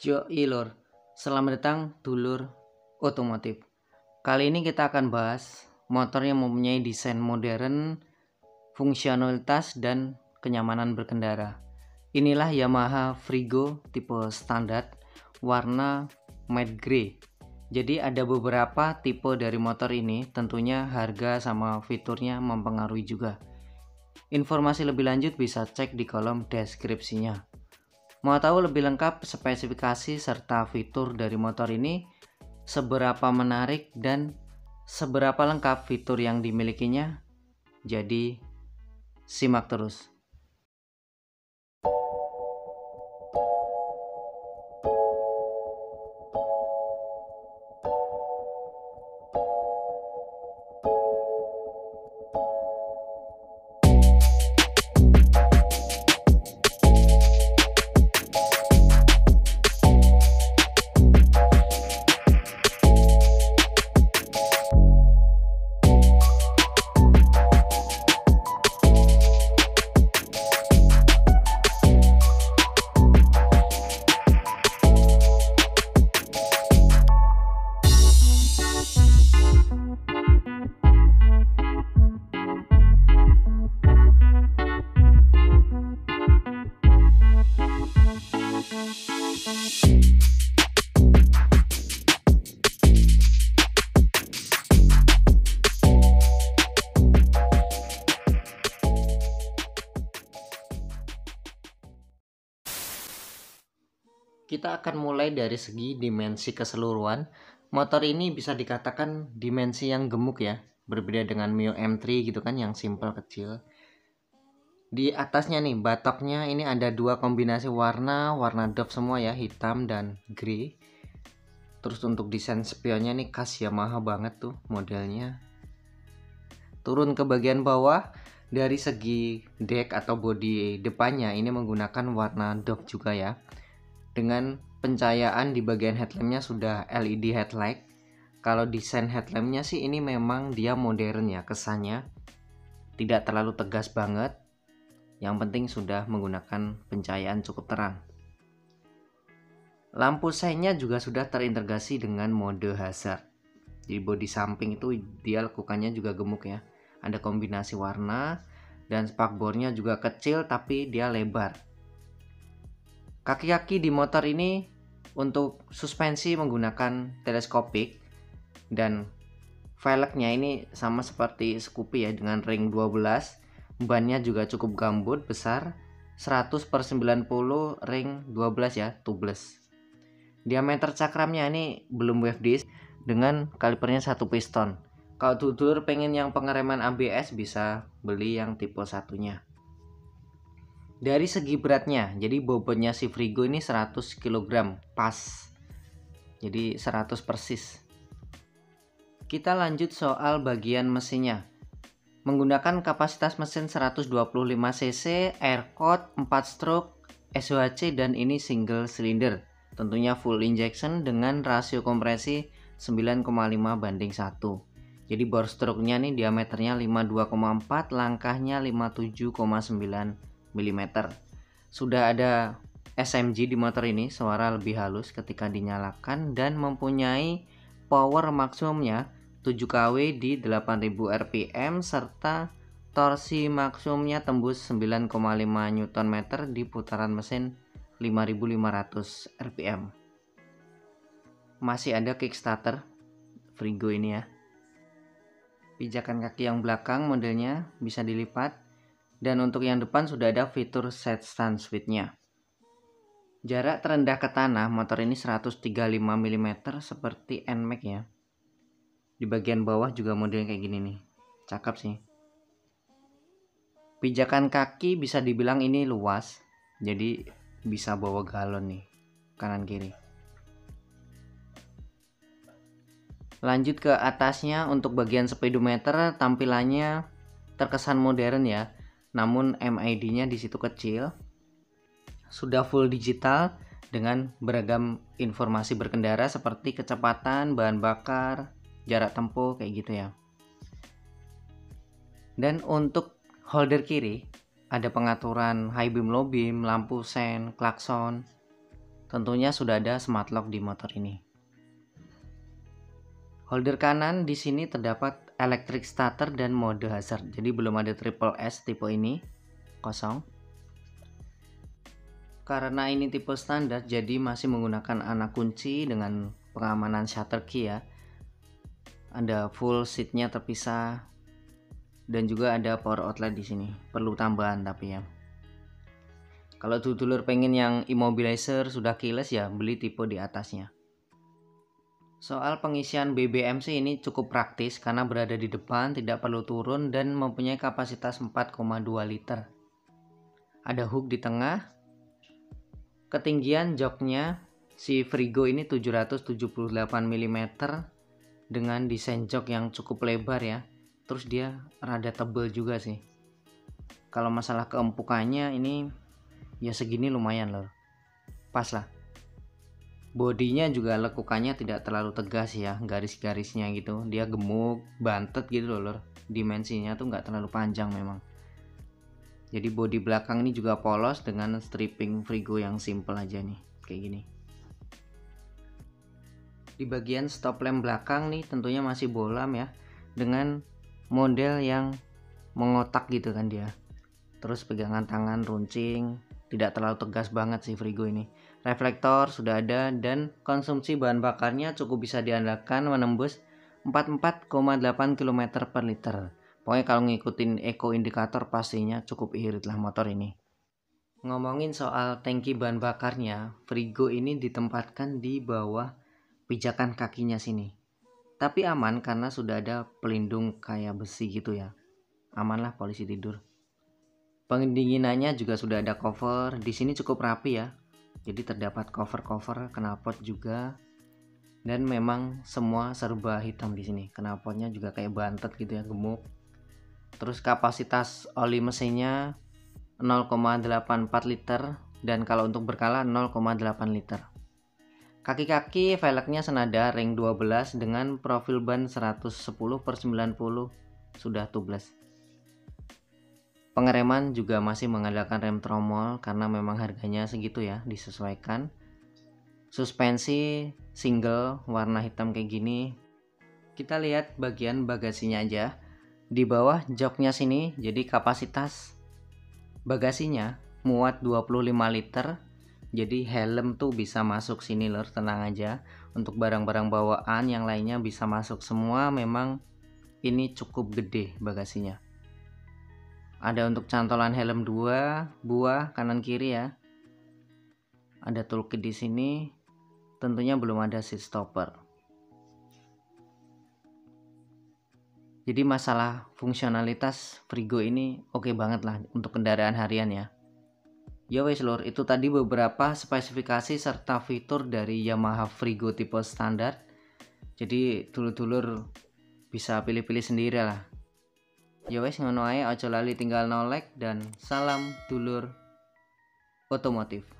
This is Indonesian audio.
Yo Ilur, selamat datang dulur otomotif. Kali ini kita akan bahas motor yang mempunyai desain modern, fungsionalitas dan kenyamanan berkendara. Inilah Yamaha Frigo tipe standar warna matte grey. Jadi ada beberapa tipe dari motor ini, tentunya harga sama fiturnya mempengaruhi juga. Informasi lebih lanjut bisa cek di kolom deskripsinya. Mau tahu lebih lengkap spesifikasi serta fitur dari motor ini, seberapa menarik dan seberapa lengkap fitur yang dimilikinya? Jadi, simak terus. Kita akan mulai dari segi dimensi keseluruhan. Motor ini bisa dikatakan dimensi yang gemuk ya, berbeda dengan Mio M3 gitu kan yang simple kecil. Di atasnya nih, batoknya ini ada dua kombinasi warna, warna dove semua ya, hitam dan grey. Terus untuk desain spionnya nih khas Yamaha banget tuh modelnya. Turun ke bagian bawah, dari segi deck atau bodi depannya ini menggunakan warna dove juga ya dengan pencahayaan di bagian headlampnya sudah LED headlight kalau desain headlampnya sih ini memang dia modern ya kesannya tidak terlalu tegas banget yang penting sudah menggunakan pencahayaan cukup terang. Lampu seinnya juga sudah terintegrasi dengan mode hazard. Jadi bodi samping itu dia lakukannya juga gemuk ya. Ada kombinasi warna dan spakbornya juga kecil tapi dia lebar. Kaki-kaki di motor ini untuk suspensi menggunakan teleskopik dan velgnya ini sama seperti Scoopy ya dengan ring 12 bannya juga cukup gambut besar. 100 per 90 ring 12 ya tubeless. Diameter cakramnya ini belum wave disc dengan kalipernya satu piston. Kalau tutur pengen yang pengereman ABS bisa beli yang tipe satunya. Dari segi beratnya jadi bobotnya si Frigo ini 100 kg pas. Jadi 100 persis. Kita lanjut soal bagian mesinnya menggunakan kapasitas mesin 125 cc aircode 4 stroke SOHC dan ini single cylinder tentunya full injection dengan rasio kompresi 9,5 banding 1 jadi bore stroke-nya nih diameternya 52,4 langkahnya 57,9 mm. Sudah ada SMG di motor ini, suara lebih halus ketika dinyalakan dan mempunyai power maksimumnya 7 kW di 8000 rpm serta torsi maksimumnya tembus 9,5 Nm di putaran mesin 5500 rpm. Masih ada kickstarter Frigo ini ya. Pijakan kaki yang belakang modelnya bisa dilipat dan untuk yang depan sudah ada fitur set stand switch-nya. Jarak terendah ke tanah motor ini 135 mm seperti NMAX ya. Di bagian bawah juga modelnya kayak gini nih. Cakep sih. Pijakan kaki bisa dibilang ini luas. Jadi bisa bawa galon nih kanan kiri. Lanjut ke atasnya untuk bagian speedometer tampilannya terkesan modern ya namun MID-nya di situ kecil. Sudah full digital dengan beragam informasi berkendara seperti kecepatan, bahan bakar, jarak tempuh kayak gitu ya. Dan untuk holder kiri ada pengaturan high beam low beam, lampu sen, klakson. tentunya sudah ada smart lock di motor ini. Holder kanan di sini terdapat electric starter dan mode hazard. Jadi belum ada triple S tipe ini. Kosong. Karena ini tipe standar jadi masih menggunakan anak kunci dengan pengamanan shutter key ya. Ada full seatnya terpisah dan juga ada power outlet di sini. Perlu tambahan tapi ya. Kalau dulur pengen yang immobilizer sudah keyless ya beli tipe di atasnya. Soal pengisian BBM sih ini cukup praktis karena berada di depan, tidak perlu turun dan mempunyai kapasitas 4,2 liter. Ada hook di tengah. Ketinggian joknya si Frigo ini 778 mm dengan desain jok yang cukup lebar ya. Terus dia rada tebel juga sih. Kalau masalah keempukannya ini ya segini lumayan loh. Pas lah bodinya juga lekukannya tidak terlalu tegas ya garis-garisnya gitu dia gemuk bantet gitu loh lor dimensinya tuh nggak terlalu panjang memang jadi bodi belakang ini juga polos dengan stripping frigo yang simple aja nih kayak gini di bagian stop lamp belakang nih tentunya masih bolam ya dengan model yang mengotak gitu kan dia terus pegangan tangan runcing tidak terlalu tegas banget sih frigo ini reflektor sudah ada dan konsumsi bahan bakarnya cukup bisa diandalkan menembus 44,8 km per liter. Pokoknya kalau ngikutin eco indikator pastinya cukup irit lah motor ini. Ngomongin soal tangki bahan bakarnya, Frigo ini ditempatkan di bawah pijakan kakinya sini. Tapi aman karena sudah ada pelindung kayak besi gitu ya. Aman lah polisi tidur. Pendinginannya juga sudah ada cover. Di sini cukup rapi ya jadi terdapat cover-cover knalpot juga dan memang semua serba hitam di sini knalpotnya juga kayak bantet gitu ya gemuk terus kapasitas oli mesinnya 0,84 liter dan kalau untuk berkala 0,8 liter kaki-kaki velgnya senada ring 12 dengan profil ban 110 per 90 sudah tubeless Pengereman juga masih mengandalkan rem tromol karena memang harganya segitu ya, disesuaikan. Suspensi single warna hitam kayak gini. Kita lihat bagian bagasinya aja. Di bawah joknya sini jadi kapasitas bagasinya muat 25 liter. Jadi helm tuh bisa masuk sini lor, tenang aja. Untuk barang-barang bawaan yang lainnya bisa masuk. Semua memang ini cukup gede bagasinya. Ada untuk cantolan helm dua buah kanan kiri ya. Ada toolkit di sini. Tentunya belum ada seat stopper. Jadi masalah fungsionalitas Frigo ini oke okay banget lah untuk kendaraan harian ya Ya wes lor, itu tadi beberapa spesifikasi serta fitur dari Yamaha Frigo tipe standar. Jadi dulur-dulur bisa pilih-pilih sendiri lah. Ya wes ngono ae. Aja lali tinggal no like dan salam dulur otomotif